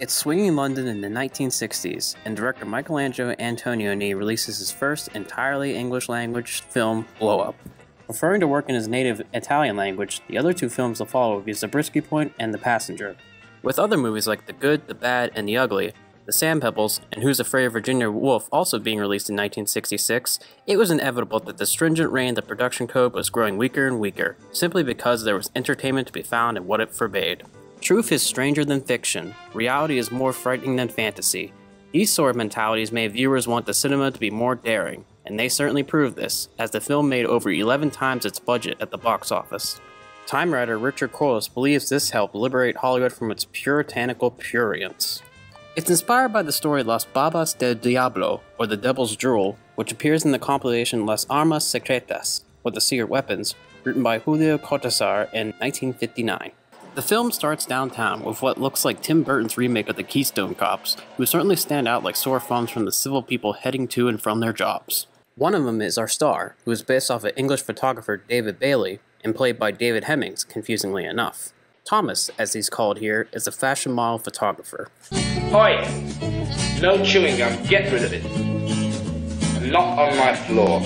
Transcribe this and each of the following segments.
It's swinging London in the 1960s, and director Michelangelo Antonioni releases his first entirely English language film, Blow Up. Preferring to work in his native Italian language, the other two films to follow will be Zabriskie Point and The Passenger. With other movies like The Good, The Bad, and The Ugly, The Sand Pebbles, and Who's Afraid of Virginia Woolf also being released in 1966, it was inevitable that the stringent reign of the production code was growing weaker and weaker, simply because there was entertainment to be found in what it forbade. Truth is stranger than fiction. Reality is more frightening than fantasy. These sort of mentalities made viewers want the cinema to be more daring, and they certainly proved this, as the film made over 11 times its budget at the box office. Time writer Richard Corliss believes this helped liberate Hollywood from its puritanical prurience. It's inspired by the story Las Babas del Diablo, or The Devil's Drool, which appears in the compilation Las Armas Secretas, or The Secret Weapons, written by Julio Cortázar in 1959. The film starts downtown with what looks like Tim Burton's remake of the Keystone Cops, who certainly stand out like sore thumbs from the civil people heading to and from their jobs. One of them is our star, who is based off of English photographer David Bailey, and played by David Hemmings, confusingly enough. Thomas, as he's called here, is a fashion model photographer. Oi! No chewing gum, get rid of it. And not on my floor.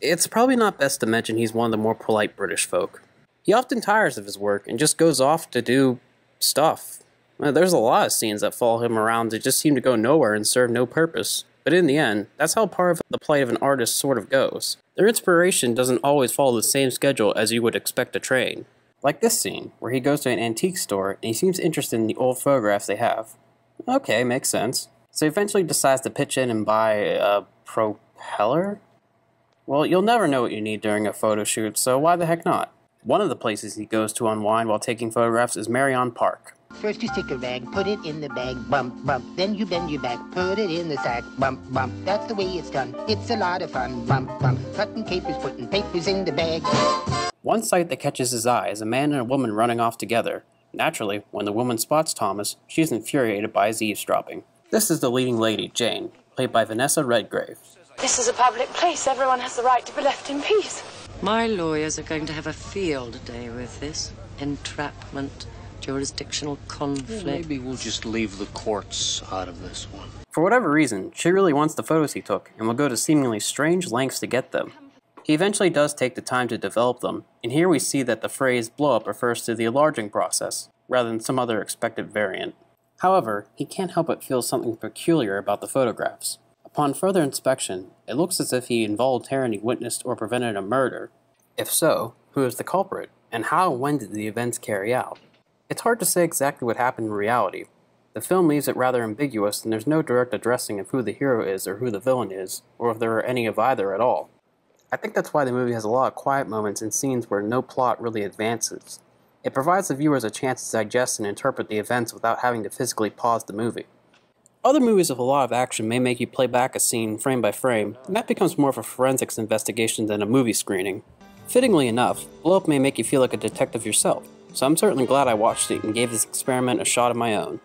It's probably not best to mention he's one of the more polite British folk. He often tires of his work and just goes off to do stuff. There's a lot of scenes that follow him around that just seem to go nowhere and serve no purpose. But in the end, that's how part of the plight of an artist sort of goes. Their inspiration doesn't always follow the same schedule as you would expect a train. Like this scene, where he goes to an antique store and he seems interested in the old photographs they have. Okay, makes sense. So he eventually decides to pitch in and buy a propeller? Well, you'll never know what you need during a photo shoot, so why the heck not? One of the places he goes to unwind while taking photographs is Maryon Park. First you stick a rag, put it in the bag, bump, bump. Then you bend your back, put it in the sack, bump, bump. That's the way it's done. It's a lot of fun, bump, bump. Cutting capers, putting papers in the bag. One sight that catches his eye is a man and a woman running off together. Naturally, when the woman spots Thomas, she is infuriated by his eavesdropping. This is the leading lady, Jane, played by Vanessa Redgrave. This is a public place. Everyone has the right to be left in peace. My lawyers are going to have a field day with this. Entrapment, jurisdictional conflict. Maybe we'll just leave the courts out of this one. For whatever reason, she really wants the photos he took and will go to seemingly strange lengths to get them. He eventually does take the time to develop them, and here we see that the phrase blow up refers to the enlarging process, rather than some other expected variant. However, he can't help but feel something peculiar about the photographs. Upon further inspection, it looks as if he involuntarily witnessed or prevented a murder. If so, who is the culprit, and how and when did the events carry out? It's hard to say exactly what happened in reality. The film leaves it rather ambiguous, and there's no direct addressing of who the hero is or who the villain is, or if there are any of either at all. I think that's why the movie has a lot of quiet moments and scenes where no plot really advances. It provides the viewers a chance to digest and interpret the events without having to physically pause the movie. Other movies with a lot of action may make you play back a scene frame by frame, and that becomes more of a forensics investigation than a movie screening. Fittingly enough, Blow Up may make you feel like a detective yourself, so I'm certainly glad I watched it and gave this experiment a shot of my own.